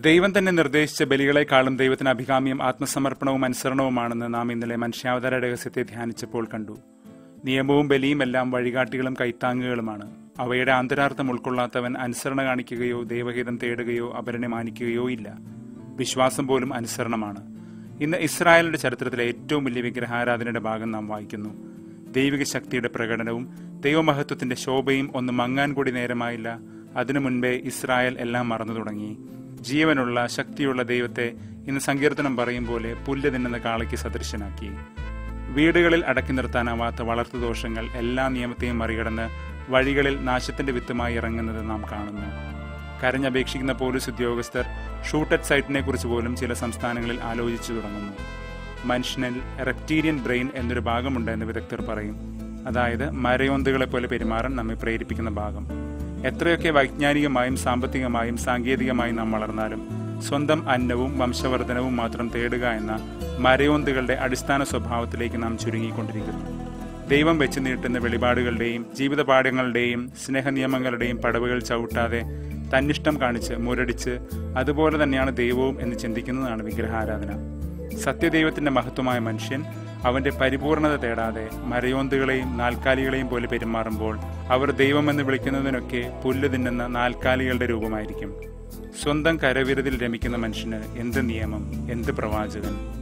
ദൈവം തന്നെ നിർദ്ദേശിച്ച ബലികളെക്കാളും ദൈവത്തിന് അഭികാമ്യം ആത്മസമർപ്പണവും അനുസരണവുമാണെന്ന് നാം ഇന്നലെ മനുഷ്യാവതാര രഹസ്യത്തെ ധ്യാനിച്ചപ്പോൾ കണ്ടു. നിയമവും ബലിയും എല്ലാം വഴികാട്ടികളും കൈത്താങ്ങുകളുമാണ്. അവയുടെ ആന്തരാർത്ഥം ഉൾക്കൊള്ളാത്തവൻ അനുസരണ കാണിക്കുകയോ ദൈവഹിതം തേടുകയോ അപരനെ മാനിക്കുകയോ ഇല്ല. വിശ്വാസം പോലും അനുസരണമാണ്. ഇന്ന് ഇസ്രായേലിന്റെ ചരിത്രത്തിലെ ഏറ്റവും വലിയ വിഗ്രഹാരാധനയുടെ ഭാഗം നാം വായിക്കുന്നു. ദൈവിക ശക്തിയുടെ പ്രകടനവും ദൈവമഹത്വത്തിന്റെ ശോഭയും ഒന്ന് മങ്ങാൻ കൂടി നേരമായില്ല. അതിനു മുൻപേ ഇസ്രായേൽ എല്ലാം മറന്നു തുടങ്ങി. ജീവനുള്ള ശക്തിയുള്ള ദൈവത്തെ ഇന്ന് സങ്കീർത്തനം പറയും പോലെ പുല്ല് തിന്നുന്ന കാളയ്ക്ക് സദൃശനാക്കി. വീടുകളിൽ അടക്കി നിർത്താനാവാത്ത വളർത്തുദോഷങ്ങൾ എല്ലാ നിയമത്തെയും മറികടന്ന് വഴികളിൽ നാശത്തിന്റെ വിത്തുമായി ഇറങ്ങുന്നത് നാം കാണുന്നു. കരഞ്ഞപേക്ഷിക്കുന്ന പോലീസ് ഉദ്യോഗസ്ഥർ ഷൂട്ടഡ് സൈറ്റിനെ കുറിച്ച് പോലും ചില സംസ്ഥാനങ്ങളിൽ ആലോചിച്ചു തുടങ്ങുന്നു. മനുഷ്യനിൽ റെപ്റ്റീരിയൻ ബ്രെയിൻ എന്നൊരു ഭാഗമുണ്ട് എന്ന് വിദഗ്ധർ പറയും. അതായത് മരയോന്തുകളെ പോലെ പെരുമാറാൻ നമ്മെ പ്രേരിപ്പിക്കുന്ന ഭാഗം. എത്രയൊക്കെ വൈജ്ഞാനികമായും സാമ്പത്തികമായും സാങ്കേതികമായും നാം വളർന്നാലും സ്വന്തം അന്നവും വംശവർദ്ധനവും മാത്രം തേടുക എന്ന മരയോന്തുകളുടെ അടിസ്ഥാന സ്വഭാവത്തിലേക്ക് നാം ചുരുങ്ങിക്കൊണ്ടിരിക്കുന്നു. ദൈവം വെച്ച് നീട്ടുന്ന വെളിപാടുകളുടെയും ജീവിതപാഠങ്ങളുടെയും സ്നേഹനിയമങ്ങളുടെയും പടവുകൾ ചവിട്ടാതെ തന്നിഷ്ടം കാണിച്ച് മുരടിച്ച് അതുപോലെ തന്നെയാണ് ദൈവവും എന്ന് ചിന്തിക്കുന്നതാണ് വിഗ്രഹാരാധന. സത്യദൈവത്തിന്റെ മഹത്വമായ മനുഷ്യൻ അവന്റെ പരിപൂർണത തേടാതെ മരയോന്തുകളെയും നാൽക്കാലികളെയും പോലെ പെരുമാറുമ്പോൾ അവർ ദൈവമെന്ന് വിളിക്കുന്നതിനൊക്കെ പുല്ല് തിന്നുന്ന നാൽക്കാലികളുടെ രൂപമായിരിക്കും. സ്വന്തം കരവിരുതിൽ രമിക്കുന്ന മനുഷ്യന് എന്ത് നിയമം എന്ത് പ്രവാചകൻ?